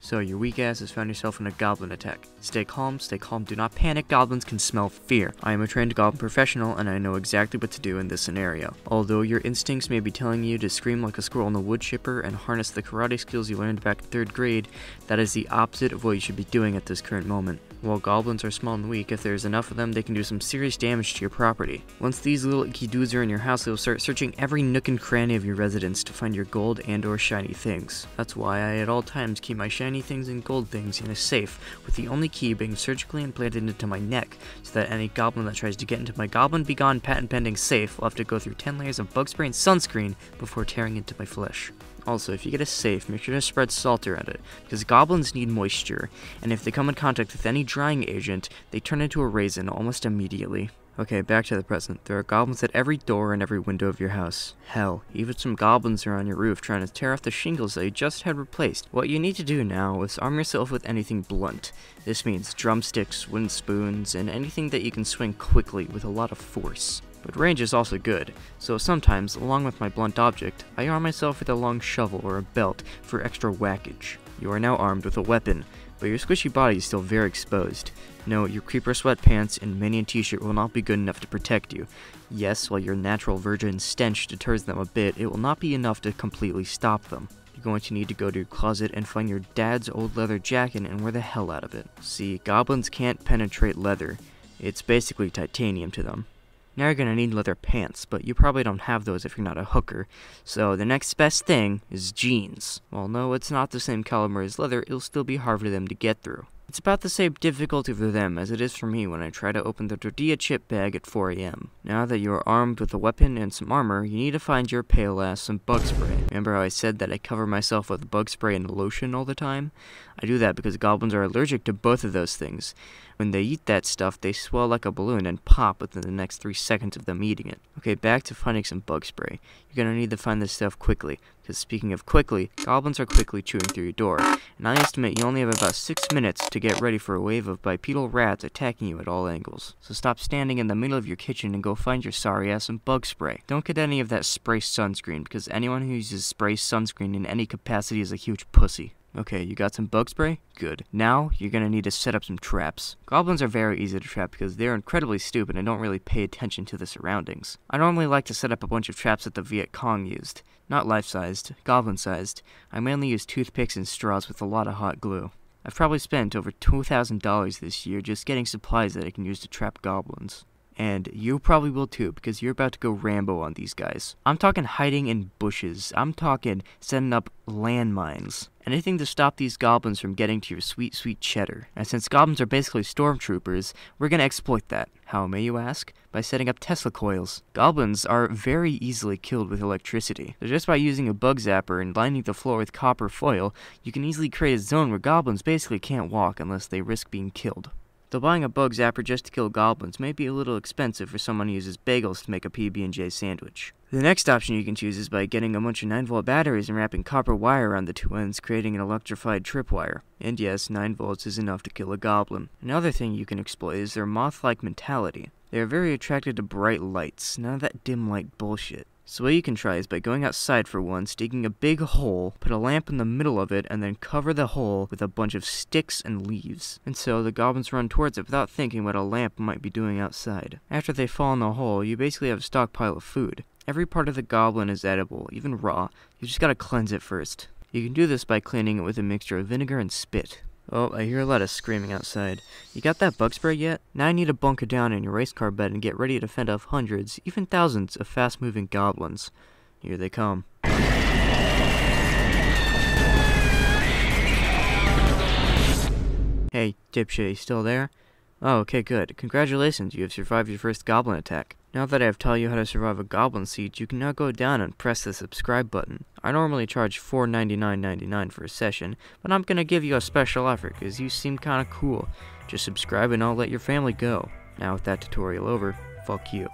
So your weak ass has found yourself in a goblin attack. Stay calm, stay calm, do not panic, goblins can smell fear. I am a trained goblin professional and I know exactly what to do in this scenario. Although your instincts may be telling you to scream like a squirrel in the wood chipper and harness the karate skills you learned back in 3rd grade, that is the opposite of what you should be doing at this current moment. While goblins are small and weak, if there's enough of them, they can do some serious damage to your property. Once these little icky dudes are in your house, they will start searching every nook and cranny of your residence to find your gold and or shiny things. That's why I at all times keep my shiny things and gold things in a safe, with the only key being surgically implanted into my neck, so that any goblin that tries to get into my Goblin Begone patent pending safe will have to go through 10 layers of bug spray and sunscreen before tearing into my flesh. Also, if you get a safe, make sure to spread salt around it, because goblins need moisture, and if they come in contact with any drying agent, they turn into a raisin almost immediately. Okay, back to the present. There are goblins at every door and every window of your house. Hell, even some goblins are on your roof trying to tear off the shingles that you just had replaced. What you need to do now is arm yourself with anything blunt. This means drumsticks, wooden spoons, and anything that you can swing quickly with a lot of force. But range is also good, so sometimes, along with my blunt object, I arm myself with a long shovel or a belt for extra whackage. You are now armed with a weapon, but your squishy body is still very exposed. No, your creeper sweatpants and minion t-shirt will not be good enough to protect you. Yes, while your natural virgin stench deters them a bit, it will not be enough to completely stop them. You're going to need to go to your closet and find your dad's old leather jacket and wear the hell out of it. See, goblins can't penetrate leather. It's basically titanium to them. Now you're to need leather pants, but you probably don't have those if you're not a hooker. So the next best thing is jeans. Well, no, it's not the same caliber as leather, it'll still be hard for them to get through. It's about the same difficulty for them as it is for me when I try to open the tortilla chip bag at 4am. Now that you are armed with a weapon and some armor, you need to find your pale ass some bug spray. Remember how I said that I cover myself with bug spray and lotion all the time? I do that because goblins are allergic to both of those things. When they eat that stuff, they swell like a balloon and pop within the next 3 seconds of them eating it. Okay, back to finding some bug spray. You're gonna need to find this stuff quickly, because speaking of quickly, goblins are quickly chewing through your door, and I estimate you only have about 6 minutes to get ready for a wave of bipedal rats attacking you at all angles. So stop standing in the middle of your kitchen and go find your sorry ass some bug spray. Don't get any of that spray sunscreen, because anyone who uses spray sunscreen in any capacity is a huge pussy. Okay, you got some bug spray? Good. Now, you're gonna need to set up some traps. Goblins are very easy to trap because they're incredibly stupid and don't really pay attention to the surroundings. I normally like to set up a bunch of traps that the Viet Cong used. Not life-sized, goblin-sized. I mainly use toothpicks and straws with a lot of hot glue. I've probably spent over $2,000 this year just getting supplies that I can use to trap goblins. And you probably will too, because you're about to go Rambo on these guys. I'm talking hiding in bushes. I'm talking setting up landmines. Anything to stop these goblins from getting to your sweet, sweet cheddar. And since goblins are basically stormtroopers, we're gonna exploit that. How may you ask? By setting up Tesla coils. Goblins are very easily killed with electricity. So just by using a bug zapper and lining the floor with copper foil, you can easily create a zone where goblins basically can't walk unless they risk being killed. Though buying a bug zapper just to kill goblins may be a little expensive for someone who uses bagels to make a PB&J sandwich. The next option you can choose is by getting a bunch of 9 volt batteries and wrapping copper wire around the two ends, creating an electrified tripwire. And yes, 9 volts is enough to kill a goblin. Another thing you can exploit is their moth-like mentality. They are very attracted to bright lights, none of that dim light bullshit. So what you can try is by going outside for once, digging a big hole, put a lamp in the middle of it, and then cover the hole with a bunch of sticks and leaves. And so the goblins run towards it without thinking what a lamp might be doing outside. After they fall in the hole, you basically have a stockpile of food. Every part of the goblin is edible, even raw. You just gotta cleanse it first. You can do this by cleaning it with a mixture of vinegar and spit. Oh, I hear a lot of screaming outside. You got that bug spray yet? Now you need to bunker down in your race car bed and get ready to fend off hundreds, even thousands of fast-moving goblins. Here they come. Hey, dipshit, you still there? Oh, okay, good. Congratulations, you have survived your first goblin attack. Now that I have taught you how to survive a goblin siege, you can now go down and press the subscribe button. I normally charge $4.99.99 for a session, but I'm gonna give you a special offer because you seem kinda cool. Just subscribe and I'll let your family go. Now with that tutorial over, fuck you.